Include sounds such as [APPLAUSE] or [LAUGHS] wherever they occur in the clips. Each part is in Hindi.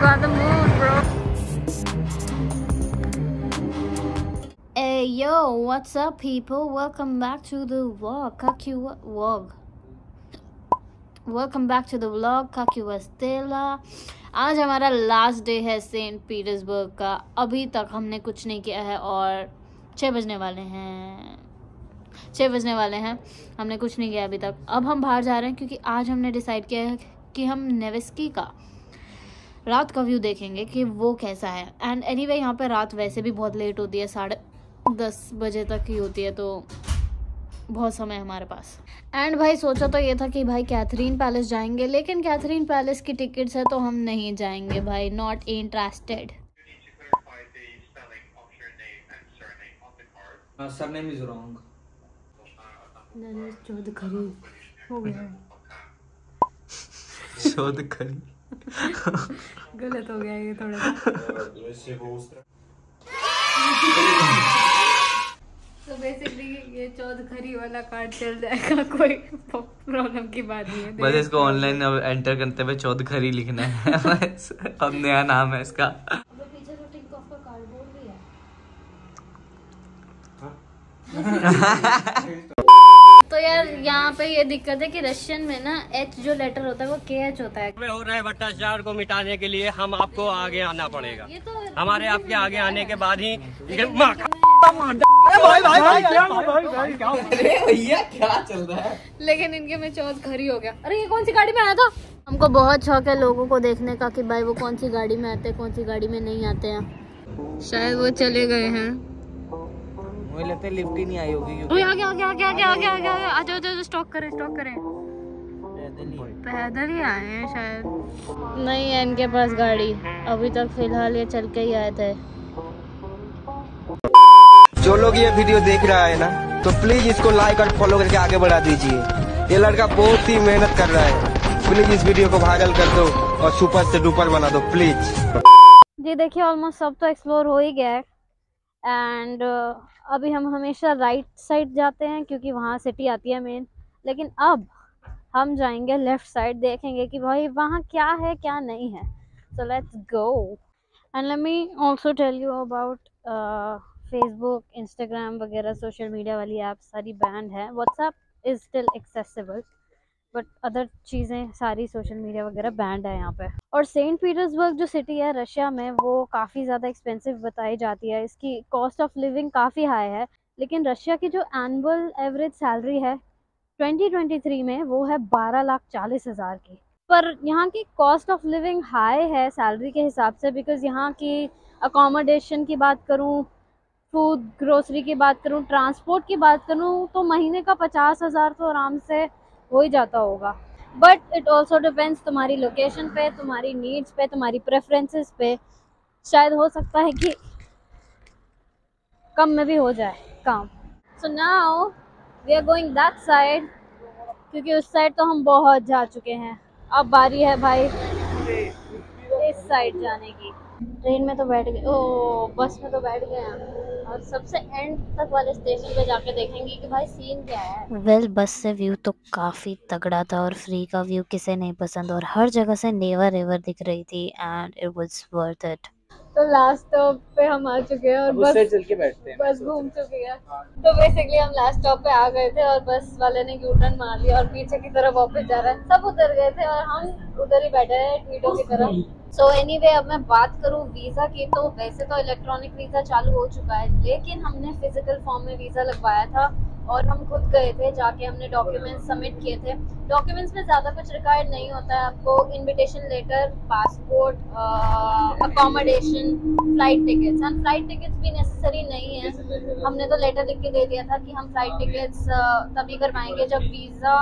got the mood, bro. Hey yo, what's up, people? Welcome back to the vlog. Kaki vlog. Welcome back to the vlog काकी वस्तेला आज हमारा लास्ट डे है सेंट पीटर्सबर्ग का अभी तक हमने कुछ नहीं किया है और छः बजने वाले हैं छः बजने वाले हैं हमने कुछ नहीं किया अभी तक अब हम बाहर जा रहे हैं क्योंकि आज हमने डिसाइड किया है कि हम नेवेस्की का रात का व्यू देखेंगे कि वो कैसा है। एंड एनी anyway, यहाँ पर रात वैसे भी बहुत लेट होती है साढ़े दस बजे तक ही होती है तो बहुत समय हमारे पास। एंड भाई सोचा तो ये था कि भाई कैथरीन पैलेस जाएँगे लेकिन कैथरीन पैलेस की टिकट्स है तो हम नहीं जाएँगे भाई not interested surname is wrong हो गया। [LAUGHS] चौधरी। गलत हो गया ये थोड़ा तो बेसिकली ये चौधरी वाला कार्ड चल जाएगा कोई प्रॉब्लम की बात नहीं है। बस इसको ऑनलाइन अब एंटर करते हुए चौधरी लिखना है। [LAUGHS] अब नया नाम है इसका। पीछे तो [LAUGHS] [LAUGHS] तो यार यहाँ पे ये दिक्कत है कि रशियन में ना एच जो लेटर होता है वो के एच होता है। हो रहे भ्रष्टाचार को मिटाने के लिए हम आपको आगे आना पड़ेगा। ये तो हमारे आपके आगे आने के बाद ही भैया क्या चल रहा है? लेकिन इनके में चौथ घर ही हो गया। अरे ये कौन सी गाड़ी में आया था? हमको बहुत शौक है लोगों को देखने का कि भाई वो कौन सी गाड़ी में आते हैं कौन सी गाड़ी में नहीं आते हैं। शायद वो चले गए हैं। मुझे लगता है लिफ्ट ही नहीं आई होगी ओए आगे आगे आगे आगे आगे आगे आगे आ जाओ जाओ स्टॉक करें स्टॉक करें। पैदल ही। आए हैं शायद। नहीं है इनके पास गाड़ी। अभी तक फ़िलहाल ये चल के ही आए थे। जो लोग ये वीडियो देख रहा है ना तो प्लीज़ इसको लाइक और फॉलो करके आगे बढ़ा दीजिए। ये लड़का बहुत ही मेहनत कर रहा है। प्लीज़ इस वीडियो को वायरल कर दो और सुपर से डुपर बना दो प्लीज़ जी देखिए ऑलमोस्ट सब तो एक्सप्लोर हो ही गया है। एंड uh, अभी हम हमेशा राइट साइड जाते हैं क्योंकि वहाँ सिटी आती है मेन लेकिन अब हम जाएँगे लेफ़्ट साइड देखेंगे कि भाई वहाँ क्या है क्या नहीं है. So let's go and let me also tell you about Facebook Instagram वगैरह सोशल मीडिया वाली ऐप सारी बैंड है. WhatsApp is still accessible but other चीज़ें, सारी सोशल मीडिया वगैरह बैंड है यहाँ पे। और सेंट पीटर्सबर्ग जो सिटी है रशिया में, वो काफ़ी ज़्यादा एक्सपेंसिव बताई जाती है। इसकी कॉस्ट ऑफ़ लिविंग काफ़ी हाई है। लेकिन रशिया की जो एनुअल एवरेज सैलरी है 2023 में, वो है बारह लाख चालीस हज़ार की। पर यहाँ की कॉस्ट ऑफ़ लिविंग हाई है सैलरी के हिसाब से बिकॉज़ यहाँ की अकोमोडेशन की बात करूँ फ़ूड ग्रोसरी की बात करूँ ट्रांसपोर्ट की बात करूँ तो महीने का पचास हज़ार तो आराम से हो ही जाता होगा। बट इट ऑल्सो डिपेंड्स तुम्हारी लोकेशन पे, तुम्हारी नीड्स पे, तुम्हारी प्रेफरेंसेस पे। शायद हो सकता है कि कम में भी हो जाए काम। So now we are going that side क्योंकि उस साइड तो हम बहुत जा चुके हैं। अब बारी है भाई इस साइड जाने की। ट्रेन में तो बैठ गए ओ बस में तो बैठ गए हैं और सबसे एंड तक वाले स्टेशन पे जाके देखेंगे कि भाई सीन क्या है। वेल well, बस से व्यू तो काफ़ी तगड़ा था और फ्री का व्यू किसे नहीं पसंद और हर जगह से नेवर एवर दिख रही थी and it was worth it तो लास्ट स्टॉप पे हम आ चुके हैं और बस चल के बैठते हैं। बस घूम चुकी है। तो बेसिकली हम लास्ट स्टॉप पे आ गए थे और बस वाले ने यू टर्न मार लिया और पीछे की तरफ़ वापस जा रहा है। सब उतर गए थे और हम उधर ही बैठे हैं ट्वीटो की तरफ़। सो एनी anyway, अब मैं बात करूँ वीज़ा की तो वैसे तो इलेक्ट्रॉनिक वीज़ा चालू हो चुका है लेकिन हमने फ़िज़िकल फॉर्म में वीज़ा लगवाया था और हम खुद गए थे जाके हमने डॉक्यूमेंट्स सबमिट किए थे। डॉक्यूमेंट्स में ज़्यादा कुछ रिक्वायर्ड नहीं होता है आपको। Invitation letter passport accommodation flight tickets and flight tickets भी नेसेसरी नहीं है। हमने तो लेटर लिख के दे दिया था कि हम फ़्लाइट टिकट्स तभी करवाएँगे जब वीज़ा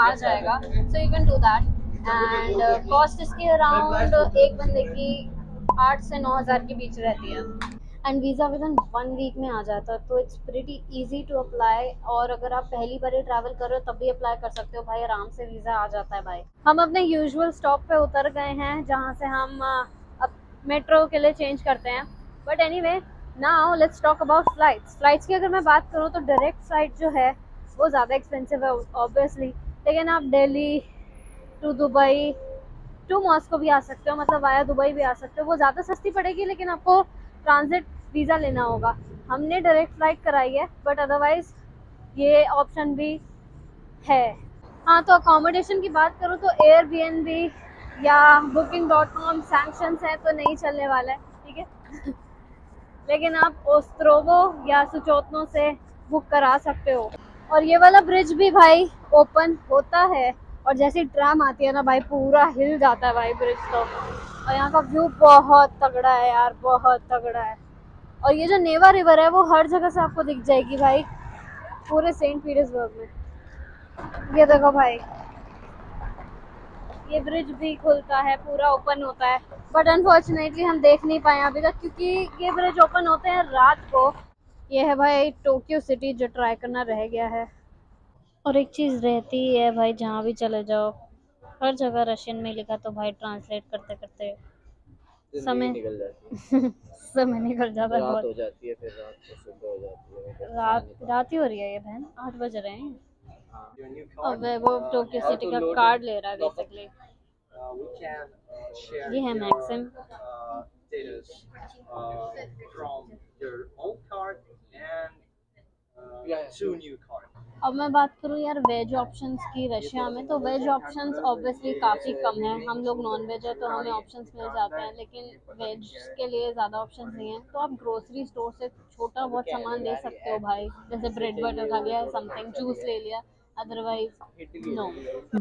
आ जाएगा। So you can do that and cost इसकी अराउंड एक बंदे की आठ से नौ हज़ार के बीच रहती है। And visa within one week में आ जाता है तो it's pretty easy to apply और अगर आप पहली बार ही ट्रैवल कर रहे हो, तब भी अप्लाई कर सकते हो। भाई, आराम से वीज़ा आ जाता है, भाई। हम अपने यूजुअल स्टॉप पे उतर गए हैं, जहाँ से हम अब मेट्रो के लिए चेंज करते हैं। But anyway now let's talk about flights flights की अगर मैं बात करूँ तो डायरेक्ट फ़्लाइट जो है, वो ज़्यादा एक्सपेंसिव है ऑब्वियसली लेकिन आप Delhi to Dubai to Moscow भी आ सकते हो मतलब वाया दुबई भी आ सकते हो। वो ज़्यादा सस्ती पड़ेगी, लेकिन आपको ट्रांजिट वीज़ा लेना होगा। हमने डायरेक्ट फ़्लाइट कराई है बट अदरवाइज़ ये ऑप्शन भी है। हाँ तो अकोमोडेशन की बात करूँ तो एयर बी एन बी या बुकिंग डॉट कॉम सैंक्शन है तो नहीं चलने वाला है, ठीक है? [LAUGHS] लेकिन आप ओस्त्रोवो या सुचोतनो से बुक करा सकते हो। और ये वाला ब्रिज भी भाई ओपन होता है। और जैसी ट्राम आती है ना भाई, पूरा हिल जाता है भाई ब्रिज तो। और यहाँ का व्यू बहुत तगड़ा है यार, बहुत तगड़ा है। और ये जो नेवा रिवर है, वो हर जगह से आपको दिख जाएगी भाई, पूरे सेंट पीटर्सबर्ग में। ये देखो भाई, ये ब्रिज भी खुलता है, पूरा ओपन होता है। बट अनफॉर्चुनेटली हम देख नहीं पाए अभी तक, क्योंकि ये ब्रिज ओपन होते हैं रात को। ये है भाई टोक्यो सिटी जो ट्राई करना रह गया है। और एक चीज़ रहती है भाई जहाँ भी चले जाओ हर जगह रशियन में लिखा तो भाई ट्रांसलेट करते करते समय निकल [LAUGHS] समय निकल जाता है रात हो जाती है फिर रात को सुबह हो जाती है रात रात ही हो रही है ये बहन आठ बज रहे हैं। हाँ। अब वो टोक्यो सिटी का कार्ड ले रहा है बेसिकली we can uh, ये है Maxim uh, data uh, from your old card and uh, two new cards. अब मैं बात करूँ यार वेज ऑप्शंस की रशिया में तो वेज ऑप्शंस ऑब्वियसली काफ़ी कम है। हम लोग नॉन वेज है तो हमें ऑप्शंस मिल जाते हैं लेकिन वेज के लिए ज़्यादा ऑप्शंस नहीं है। तो आप ग्रोसरी स्टोर से छोटा बहुत सामान ले सकते हो भाई जैसे ब्रेड बटर खा लिया समथिंग जूस ले लिया अदरवाइज़ नो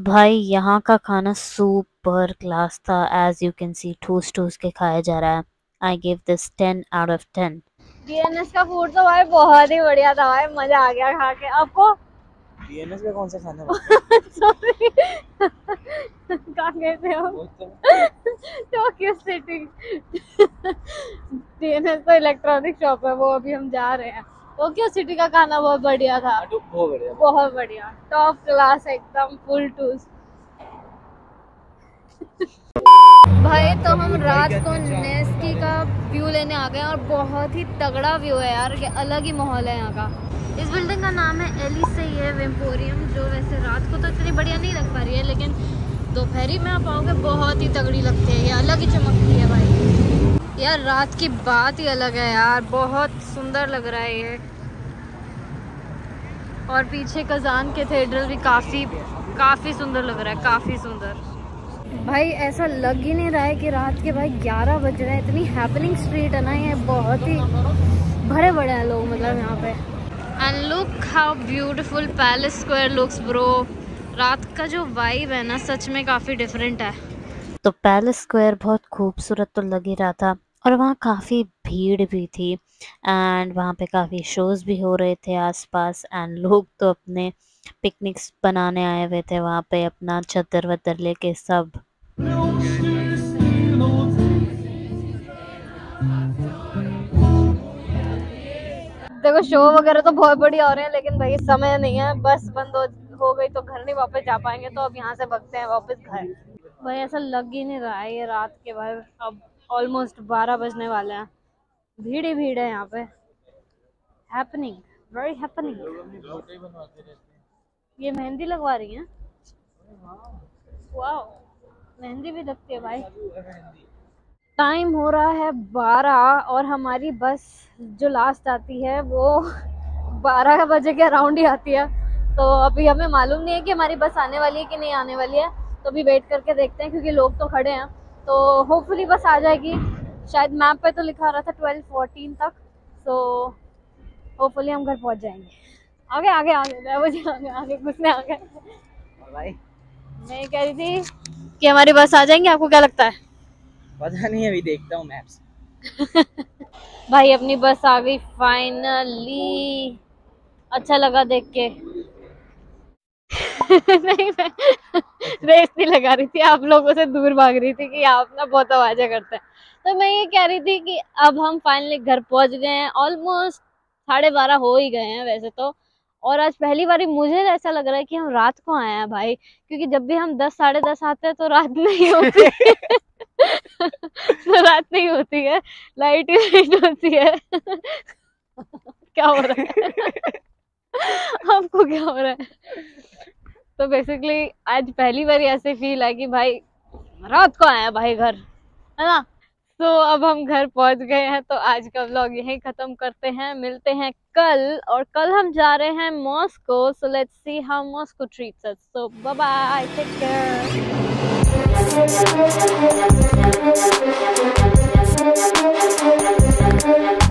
भाई यहाँ का खाना सुपर क्लास था एज यू कैन सी ठूस ठूस के खाया जा रहा है। I give this ten out of ten DNS का फ़ूड तो भाई बहुत ही बढ़िया था भाई मज़ा आ गया खा के। आपको डीएनएस कौन सा खाना [LAUGHS] सॉरी [LAUGHS] कहाँ गए थे हम? टोक्यो सिटी डीएनएस तो इलेक्ट्रॉनिक शॉप है वो अभी हम जा रहे हैं। टोक्यो सिटी का खाना बहुत बढ़िया था। बहुत बढ़िया। बहुत बढ़िया। टॉप क्लास एकदम फुल टूस भाई तो हम रात को नेस्की का व्यू लेने आ गए और बहुत ही तगड़ा व्यू है यार कि अलग ही माहौल है यहाँ का। इस बिल्डिंग का नाम है एली से ये वेम्पोरियम जो वैसे रात को तो इतनी बढ़िया नहीं लग पा रही है, लेकिन दोपहरी में आप आओगे, बहुत ही तगड़ी लगती है, ये अलग ही चमकती है भाई। यार, रात की बात ही अलग है यार, बहुत सुंदर लग रहा है ये। और पीछे कजान कैथेड्रल भी काफ़ी काफ़ी सुंदर लग रहा है, काफ़ी सुंदर। भाई ऐसा लग ही नहीं रहा है कि रात के भाई 11 बज रहे हैं। इतनी हैपनिंग स्ट्रीट है ना ये बहुत ही भरे बड़े हैं लोग मतलब यहाँ पे। And look how beautiful palace square looks bro रात का जो वाइब है ना सच में काफ़ी डिफरेंट है। तो पैलेस स्क्वायर बहुत खूबसूरत तो लग ही रहा था और वहाँ काफ़ी भीड़ भी थी एंड वहाँ पे काफ़ी शोज़ भी हो रहे थे आसपास एंड लोग तो अपने पिकनिक्स बनाने आए हुए थे वहाँ पे अपना चद्दर वद्दर लेके सब। देखो शो वगैरह तो बहुत बढ़िया हो रहे हैं लेकिन भाई समय नहीं है। बस बंद हो, हो गई तो घर नहीं वापस जा पाएँगे तो अब यहाँ से भगते हैं वापस घर। भाई ऐसा लग ही नहीं रहा है ये रात के भाई। अब ऑलमोस्ट बारह बजने वाले हैं। भीड़ ही भीड़ है यहाँ पे। हैपनिंग वेरी हैपनिंग ये मेहंदी लगवा रही हैं। मेहंदी भी लगती है भाई। टाइम हो रहा है बारह और हमारी बस जो लास्ट आती है, वो बारह बजे के अराउंड ही आती है। तो अभी हमें मालूम नहीं है कि हमारी बस आने वाली है कि नहीं आने वाली है। तो अभी वेट करके देखते हैं, क्योंकि लोग तो खड़े हैं। तो होपफुली बस आ जाएगी। शायद मैप पे तो लिखा रहा था ट्वेल्व फोर्टीन तक। तो होपफुली हम घर पहुँच जाएँगे। आगे आगे आगे मुझे आगे आगे घुसने आगे। भाई। मैं कह रही थी कि हमारी बस आ जाएँगी आपको क्या लगता है? पता नहीं अभी देखता हूँ मैप्स [LAUGHS] भाई अपनी बस आ गई फाइनली अच्छा लगा देख के। [LAUGHS] नहीं मैं [LAUGHS] रेस नहीं लगा रही थी आप लोगों से दूर भाग रही थी कि आप ना बहुत आवाज़ें करते हैं। तो मैं ये कह रही थी कि अब हम फाइनली घर पहुँच गए हैं ऑलमोस्ट साढ़े बारह हो ही गए हैं वैसे तो। और आज पहली बार मुझे ऐसा लग रहा है कि हम रात को आए हैं भाई क्योंकि जब भी हम दस साढ़े दस आते हैं तो रात नहीं होती [LAUGHS] तो रात नहीं होती है लाइट ही लाइट होती है। क्या हो रहा है? आपको क्या हो रहा है? तो बेसिकली आज पहली बार ऐसे फील है कि भाई रात को आया भाई घर है ना? सो so, अब हम घर पहुँच गए हैं तो आज का व्लॉग यहीं ख़त्म करते हैं। मिलते हैं कल और कल हम जा रहे हैं Moscow so let's see how Moscow treats us so bye bye take care